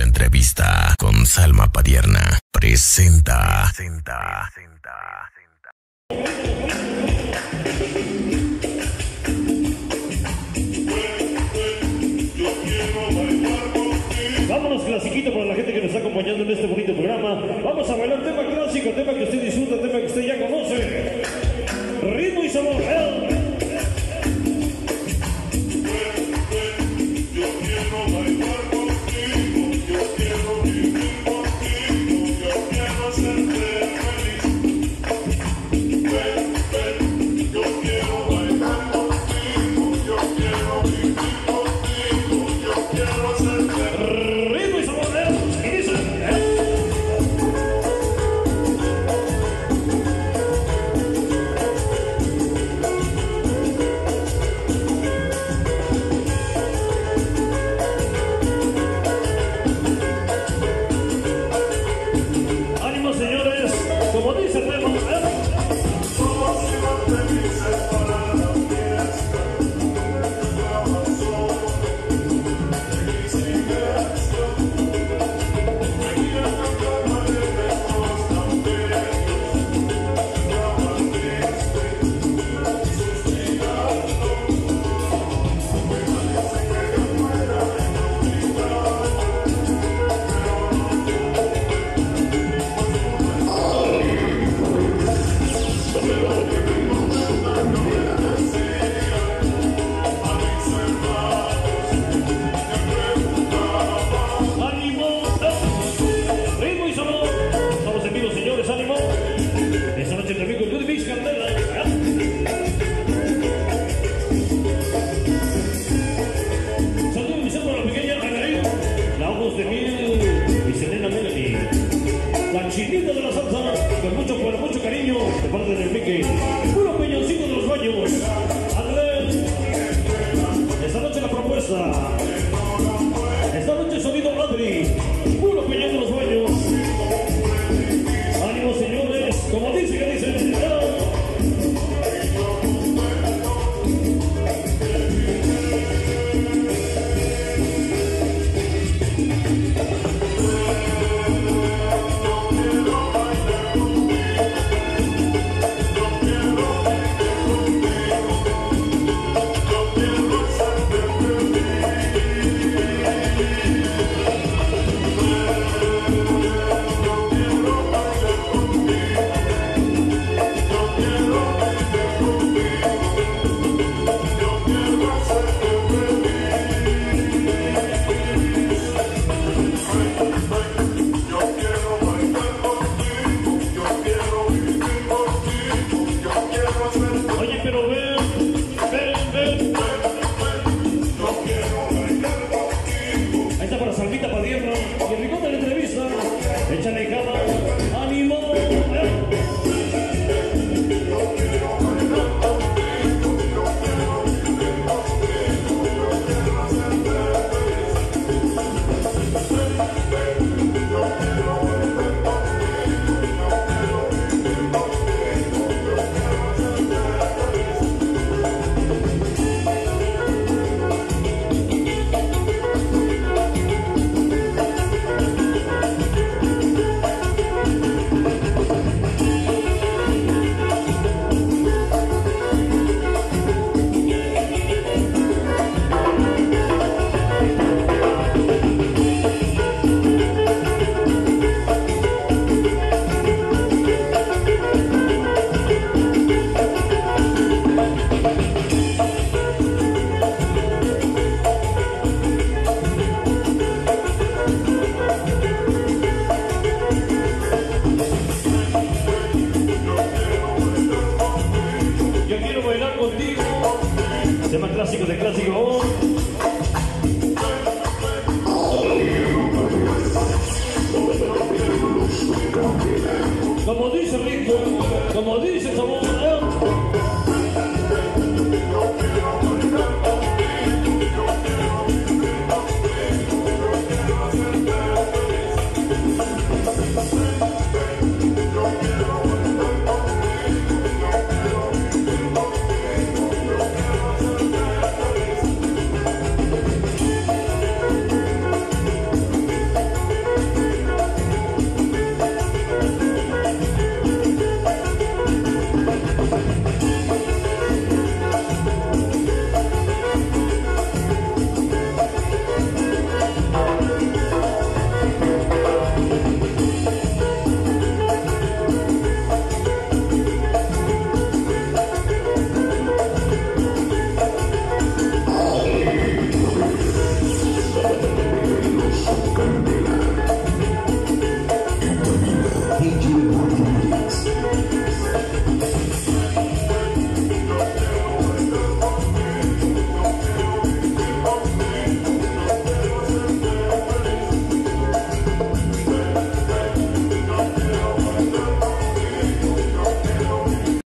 la entrevista con Salma Padierna. Presenta. Presenta. Vámonos clasiquito para la gente que nos está acompañando en este bonito programa. Vamos a bailar tema clásico, tema que usted disfruta, tema que usted ya conoce. Como dice La de la salsa, con mucho, con mucho cariño, de parte del Mickey. Puro peñoncito de los baños. Andrés. Esta noche la propuesta. Jamaica. contigo. Tema clásico de clásico. Como dice Rico, como dice Samuel.